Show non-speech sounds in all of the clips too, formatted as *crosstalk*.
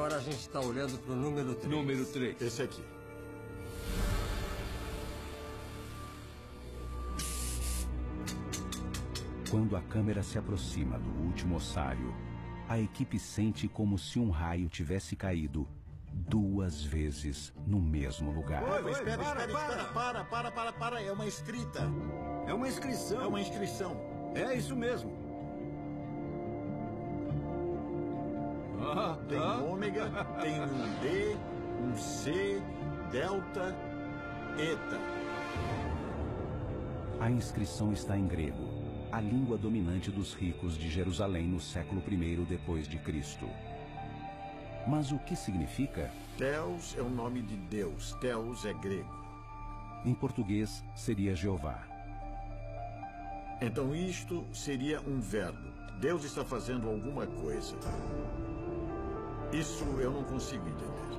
Agora a gente está olhando para o número 3. Número 3. Esse aqui. Quando a câmera se aproxima do último ossário, a equipe sente como se um raio tivesse caído duas vezes no mesmo lugar. Oi, oi, espera, para, espera, para. espera, para, para, para, para, é uma escrita. É uma inscrição. É uma inscrição. É isso mesmo. Tem ômega, tem um D, um C, delta, eta. A inscrição está em grego, a língua dominante dos ricos de Jerusalém no século I depois de Cristo. Mas o que significa? Deus é o nome de Deus. Deus é grego. Em português, seria Jeová. Então isto seria um verbo. Deus está fazendo alguma coisa. Isso eu não consigo entender.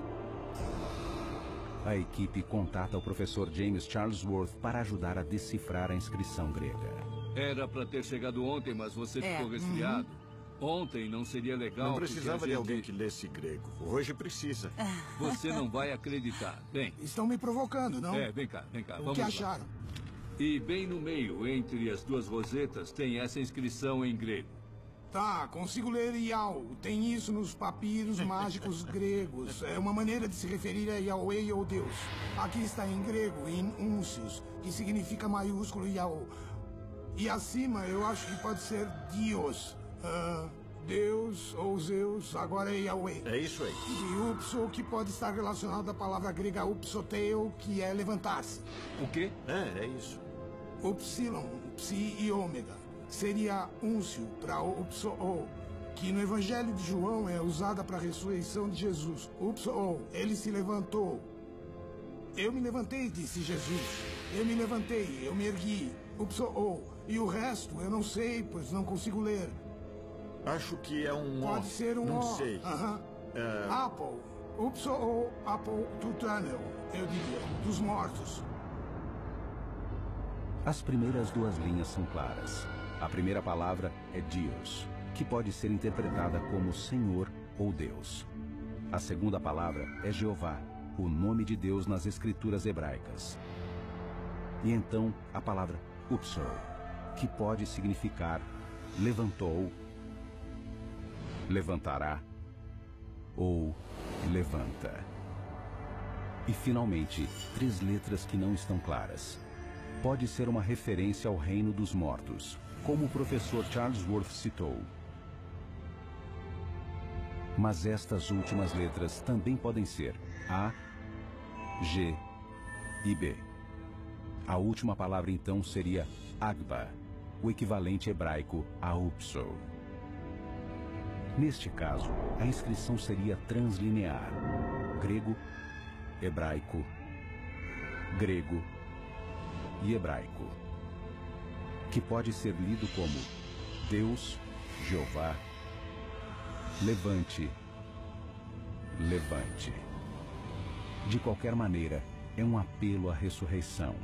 A equipe contata o professor James Charlesworth para ajudar a decifrar a inscrição grega. Era para ter chegado ontem, mas você é. ficou resfriado. Uhum. Ontem não seria legal. Não precisava gente... de alguém que lesse grego. Hoje precisa. *laughs* Você não vai acreditar. Bem. Estão me provocando, não? É, vem cá, vem cá. O Vamos que lá. acharam? E bem no meio, entre as duas rosetas, tem essa inscrição em grego. Tá, consigo ler Yao. Tem isso nos papiros *laughs* mágicos gregos. É uma maneira de se referir a Yahweh ou Deus. Aqui está em grego, em uncius, que significa maiúsculo Yao. E acima eu acho que pode ser Dios. Uh, Deus ou Zeus, agora é Yahweh. É isso aí. E upso, que pode estar relacionado à palavra grega upsoteo, que é levantar-se. O quê? É, é isso. Upsilon, psi e ômega. Seria úncio para upso que no Evangelho de João é usada para a ressurreição de Jesus. Upso ele se levantou. Eu me levantei, disse Jesus. Eu me levantei, eu me ergui. Upso e o resto eu não sei, pois não consigo ler. Acho que é um Pode ser um Não o. sei. -huh. é... Apple. Upso ou Apple Tutanel, eu diria, dos mortos. As primeiras duas linhas são claras. A primeira palavra é Dios, que pode ser interpretada como Senhor ou Deus. A segunda palavra é Jeová, o nome de Deus nas escrituras hebraicas. E então a palavra Upso, que pode significar levantou, levantará ou levanta. E finalmente, três letras que não estão claras. Pode ser uma referência ao reino dos mortos, como o professor Charles Worth citou. Mas estas últimas letras também podem ser A, G e B. A última palavra então seria Agba, o equivalente hebraico a Upso. Neste caso, a inscrição seria translinear: grego, hebraico, grego e hebraico, que pode ser lido como Deus, Jeová, levante, levante. De qualquer maneira, é um apelo à ressurreição